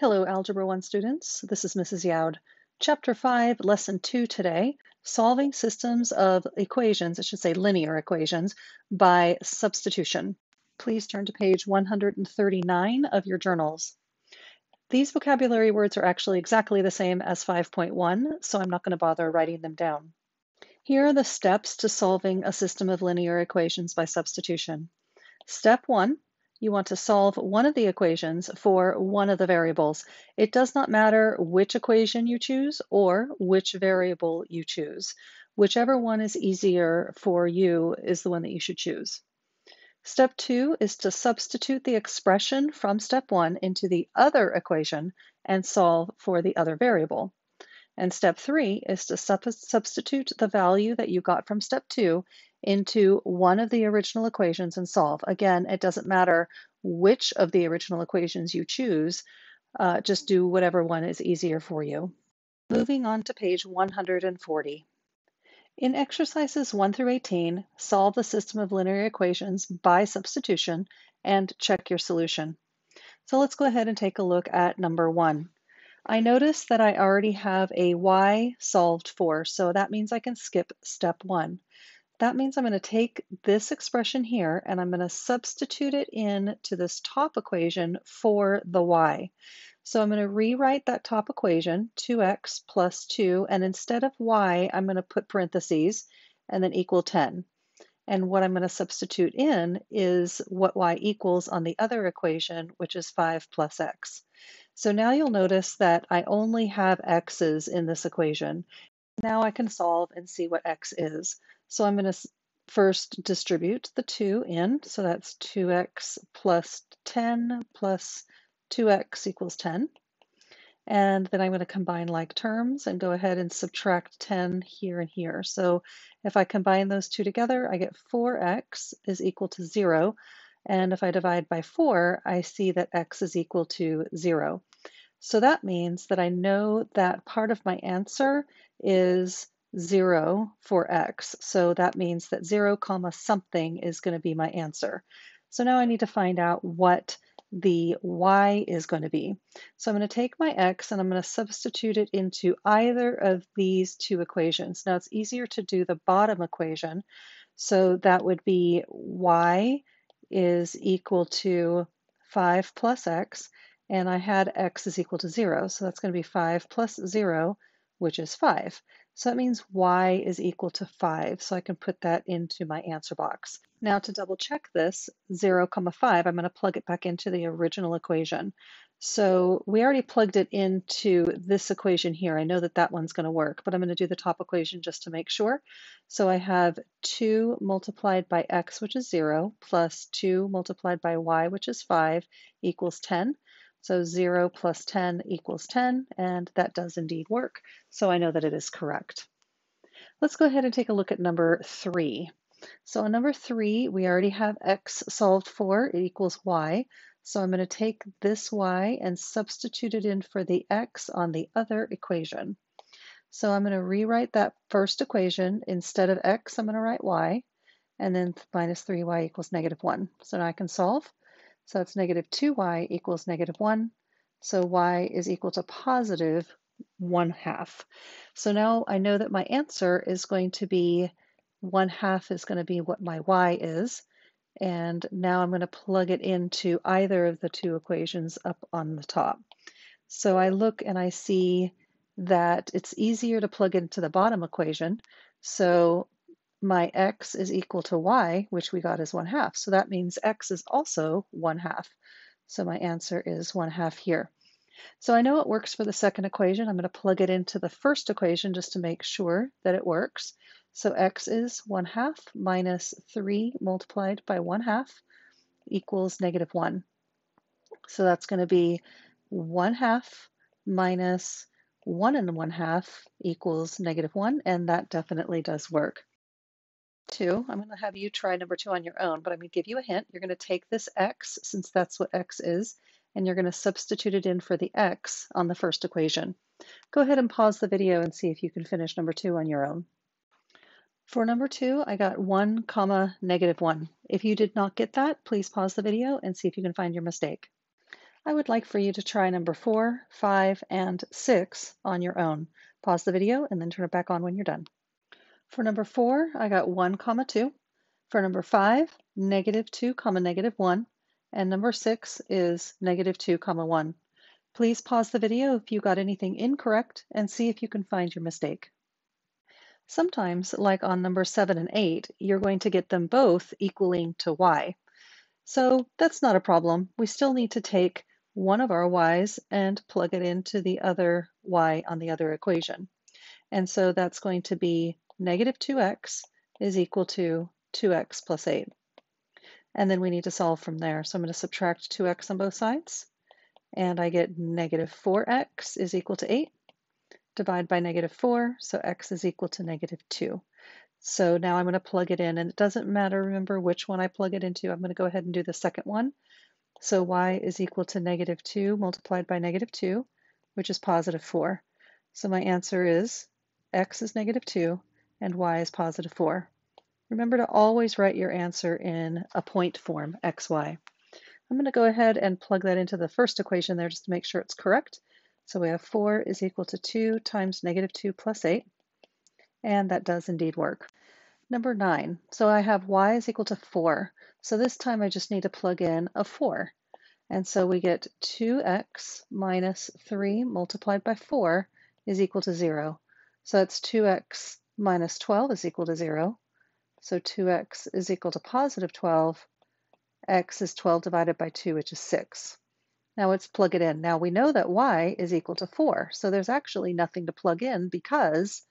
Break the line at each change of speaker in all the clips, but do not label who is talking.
Hello, Algebra 1 students. This is Mrs. Youd. Chapter 5, Lesson 2 today, Solving Systems of Equations, I should say linear equations, by substitution. Please turn to page 139 of your journals. These vocabulary words are actually exactly the same as 5.1, so I'm not going to bother writing them down. Here are the steps to solving a system of linear equations by substitution. Step 1, you want to solve one of the equations for one of the variables. It does not matter which equation you choose or which variable you choose. Whichever one is easier for you is the one that you should choose. Step two is to substitute the expression from step one into the other equation and solve for the other variable. And step three is to sub substitute the value that you got from step two into one of the original equations and solve. Again, it doesn't matter which of the original equations you choose, uh, just do whatever one is easier for you. Moving on to page 140. In exercises 1 through 18, solve the system of linear equations by substitution and check your solution. So let's go ahead and take a look at number 1. I notice that I already have a y solved for, so that means I can skip step 1. That means I'm going to take this expression here and I'm going to substitute it in to this top equation for the y. So I'm going to rewrite that top equation, 2x plus 2, and instead of y, I'm going to put parentheses and then equal 10. And what I'm going to substitute in is what y equals on the other equation, which is 5 plus x. So now you'll notice that I only have x's in this equation. Now I can solve and see what x is. So I'm going to first distribute the 2 in. So that's 2x plus 10 plus 2x equals 10. And then I'm going to combine like terms and go ahead and subtract 10 here and here. So if I combine those two together, I get 4x is equal to 0. And if I divide by 4, I see that x is equal to 0. So that means that I know that part of my answer is 0 for x. So that means that 0 comma something is going to be my answer. So now I need to find out what the y is going to be. So I'm going to take my x and I'm going to substitute it into either of these two equations. Now it's easier to do the bottom equation. So that would be y is equal to 5 plus x, and I had x is equal to 0. So that's going to be 5 plus 0, which is 5. So that means y is equal to 5. So I can put that into my answer box. Now to double check this, 0 comma 5, I'm going to plug it back into the original equation. So we already plugged it into this equation here. I know that that one's going to work, but I'm going to do the top equation just to make sure. So I have 2 multiplied by x, which is 0, plus 2 multiplied by y, which is 5, equals 10. So 0 plus 10 equals 10, and that does indeed work. So I know that it is correct. Let's go ahead and take a look at number 3. So on number 3, we already have x solved for. It equals y. So I'm going to take this y and substitute it in for the x on the other equation. So I'm going to rewrite that first equation. Instead of x, I'm going to write y, and then minus 3y equals negative 1. So now I can solve. So that's negative 2y equals negative 1. So y is equal to positive 1 half. So now I know that my answer is going to be 1 half is going to be what my y is. And now I'm going to plug it into either of the two equations up on the top. So I look and I see that it's easier to plug into the bottom equation. So my x is equal to y, which we got as 1 half. So that means x is also 1 half. So my answer is 1 half here. So I know it works for the second equation. I'm going to plug it into the first equation just to make sure that it works. So x is 1 half minus 3 multiplied by 1 half equals negative 1. So that's going to be 1 half minus 1 and 1 half equals negative 1, and that definitely does work two. I'm going to have you try number two on your own, but I'm going to give you a hint. You're going to take this x, since that's what x is, and you're going to substitute it in for the x on the first equation. Go ahead and pause the video and see if you can finish number two on your own. For number two, I got 1 comma negative 1. If you did not get that, please pause the video and see if you can find your mistake. I would like for you to try number four, five, and six on your own. Pause the video and then turn it back on when you're done. For number four, I got one comma two. For number five, negative two comma negative one. And number six is negative two comma one. Please pause the video if you got anything incorrect and see if you can find your mistake. Sometimes, like on number seven and eight, you're going to get them both equaling to y. So that's not a problem. We still need to take one of our y's and plug it into the other y on the other equation. And so that's going to be negative 2x is equal to 2x plus 8. And then we need to solve from there. So I'm going to subtract 2x on both sides. And I get negative 4x is equal to 8. Divide by negative 4, so x is equal to negative 2. So now I'm going to plug it in, and it doesn't matter, remember, which one I plug it into. I'm going to go ahead and do the second one. So y is equal to negative 2 multiplied by negative 2, which is positive 4. So my answer is x is negative 2 and y is positive 4. Remember to always write your answer in a point form, xy. I'm going to go ahead and plug that into the first equation there just to make sure it's correct. So we have 4 is equal to 2 times negative 2 plus 8, and that does indeed work. Number 9, so I have y is equal to 4. So this time I just need to plug in a 4. And so we get 2x minus 3 multiplied by 4 is equal to 0. So that's 2x minus 12 is equal to 0. So 2x is equal to positive 12. x is 12 divided by 2, which is 6. Now let's plug it in. Now we know that y is equal to 4. So there's actually nothing to plug in because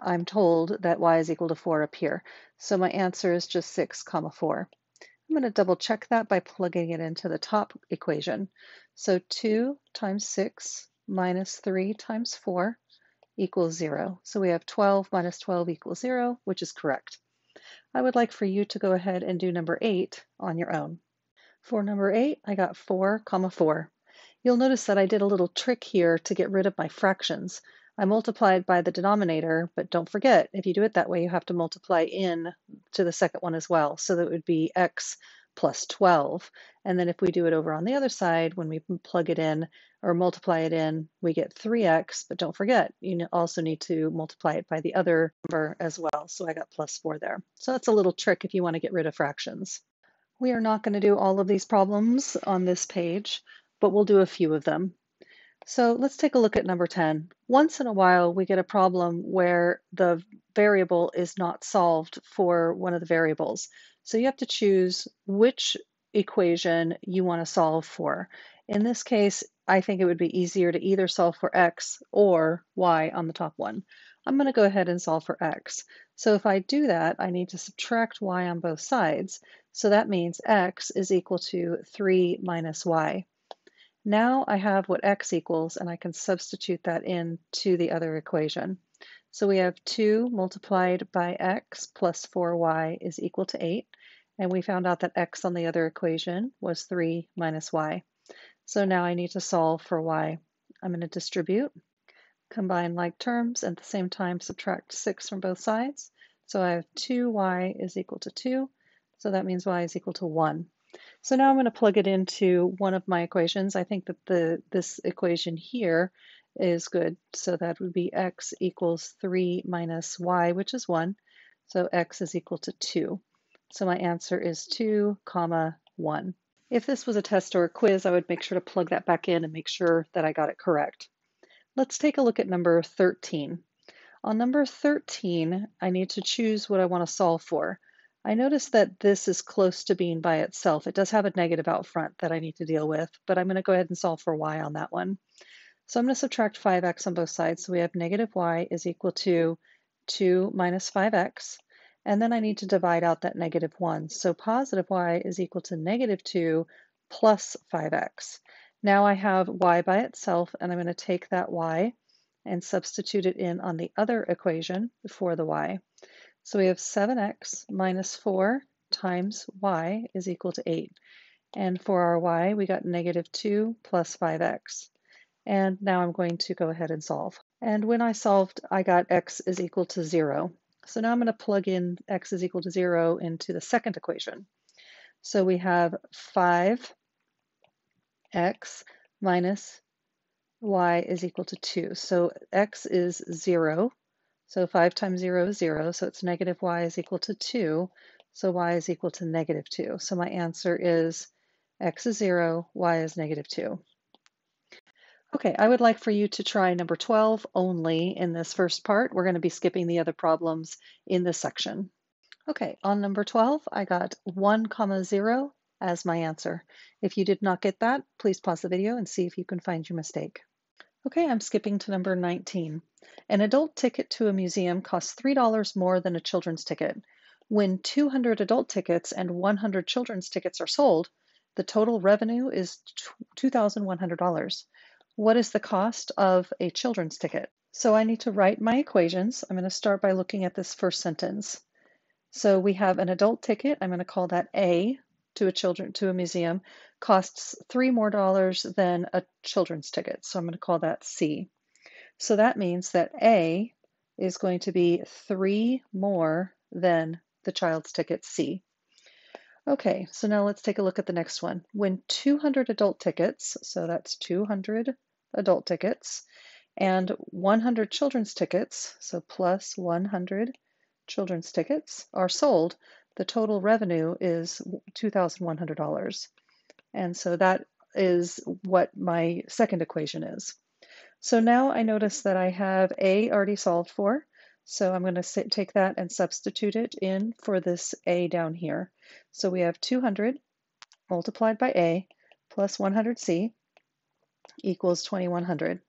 I'm told that y is equal to 4 up here. So my answer is just 6 comma 4. I'm going to double check that by plugging it into the top equation. So 2 times 6 minus 3 times 4 equals 0. So we have 12 minus 12 equals 0, which is correct. I would like for you to go ahead and do number 8 on your own. For number 8, I got 4 comma 4. You'll notice that I did a little trick here to get rid of my fractions. I multiplied by the denominator, but don't forget, if you do it that way, you have to multiply in to the second one as well. So that would be x plus 12. And then if we do it over on the other side, when we plug it in or multiply it in, we get 3x, but don't forget, you also need to multiply it by the other number as well. So I got plus 4 there. So that's a little trick if you want to get rid of fractions. We are not going to do all of these problems on this page, but we'll do a few of them. So let's take a look at number 10. Once in a while, we get a problem where the variable is not solved for one of the variables. So you have to choose which equation you want to solve for. In this case, I think it would be easier to either solve for x or y on the top one. I'm going to go ahead and solve for x. So if I do that, I need to subtract y on both sides. So that means x is equal to 3 minus y. Now I have what x equals, and I can substitute that in to the other equation. So we have 2 multiplied by x plus 4y is equal to 8, and we found out that x on the other equation was 3 minus y. So now I need to solve for y. I'm going to distribute, combine like terms, and at the same time subtract 6 from both sides. So I have 2y is equal to 2, so that means y is equal to 1. So now I'm going to plug it into one of my equations. I think that the this equation here is good. So that would be x equals 3 minus y, which is 1. So x is equal to 2. So my answer is 2 comma 1. If this was a test or a quiz, I would make sure to plug that back in and make sure that I got it correct. Let's take a look at number 13. On number 13, I need to choose what I want to solve for. I notice that this is close to being by itself. It does have a negative out front that I need to deal with, but I'm going to go ahead and solve for y on that one. So I'm going to subtract 5x on both sides. So we have negative y is equal to 2 minus 5x. And then I need to divide out that negative 1. So positive y is equal to negative 2 plus 5x. Now I have y by itself, and I'm going to take that y and substitute it in on the other equation for the y. So we have 7x minus 4 times y is equal to 8. And for our y, we got negative 2 plus 5x. And now I'm going to go ahead and solve. And when I solved, I got x is equal to 0. So now I'm going to plug in x is equal to 0 into the second equation. So we have 5 x minus y is equal to 2. So x is 0. So 5 times 0 is 0. So it's negative y is equal to 2. So y is equal to negative 2. So my answer is x is 0, y is negative 2. Okay, I would like for you to try number 12 only in this first part. We're going to be skipping the other problems in this section. Okay, on number 12, I got 1 comma 0 as my answer. If you did not get that, please pause the video and see if you can find your mistake. Okay, I'm skipping to number 19. An adult ticket to a museum costs $3 more than a children's ticket. When 200 adult tickets and 100 children's tickets are sold, the total revenue is $2,100. What is the cost of a children's ticket? So I need to write my equations. I'm going to start by looking at this first sentence. So we have an adult ticket. I'm going to call that A to a children to a museum costs three more dollars than a children's ticket. So I'm going to call that C. So that means that A is going to be three more than the child's ticket C. Okay, so now let's take a look at the next one. When 200 adult tickets, so that's 200 adult tickets, and 100 children's tickets, so plus 100 children's tickets, are sold, the total revenue is $2,100. And so that is what my second equation is. So now I notice that I have A already solved for. So I'm going to take that and substitute it in for this A down here. So we have 200 multiplied by A plus 100C equals 2100.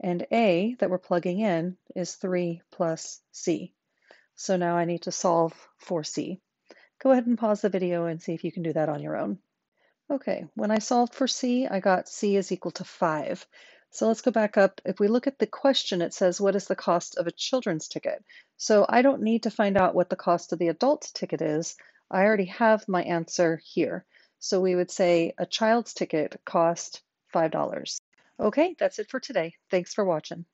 And A that we're plugging in is 3 plus C. So now I need to solve for C. Go ahead and pause the video and see if you can do that on your own. Okay, when I solved for C, I got C is equal to 5. So let's go back up. If we look at the question, it says, what is the cost of a children's ticket? So I don't need to find out what the cost of the adult ticket is. I already have my answer here. So we would say a child's ticket cost $5. Okay, that's it for today. Thanks for watching.